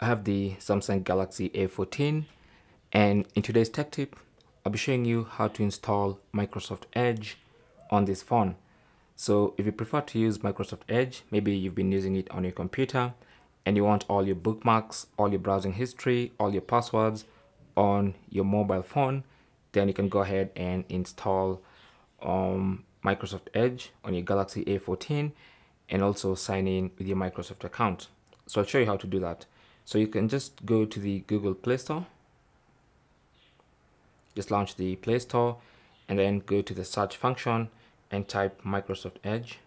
I have the Samsung Galaxy A14 and in today's tech tip I'll be showing you how to install Microsoft Edge on this phone. So if you prefer to use Microsoft Edge, maybe you've been using it on your computer and you want all your bookmarks, all your browsing history, all your passwords on your mobile phone, then you can go ahead and install um, Microsoft Edge on your Galaxy A14 and also sign in with your Microsoft account. So I'll show you how to do that. So you can just go to the Google Play Store. Just launch the Play Store and then go to the search function and type Microsoft Edge.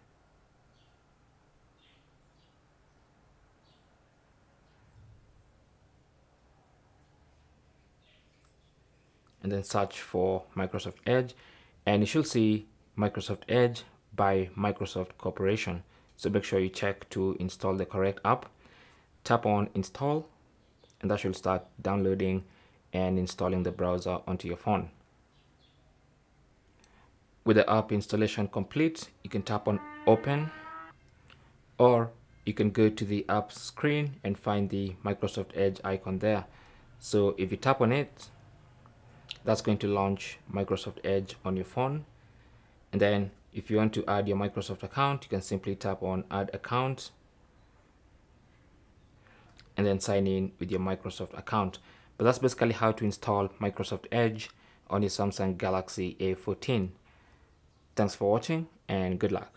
And then search for Microsoft Edge and you should see Microsoft Edge by Microsoft Corporation. So make sure you check to install the correct app tap on install and that should start downloading and installing the browser onto your phone. With the app installation complete, you can tap on open or you can go to the app screen and find the Microsoft Edge icon there. So if you tap on it, that's going to launch Microsoft Edge on your phone. And then if you want to add your Microsoft account, you can simply tap on add account and then sign in with your Microsoft account. But that's basically how to install Microsoft Edge on your Samsung Galaxy A14. Thanks for watching and good luck.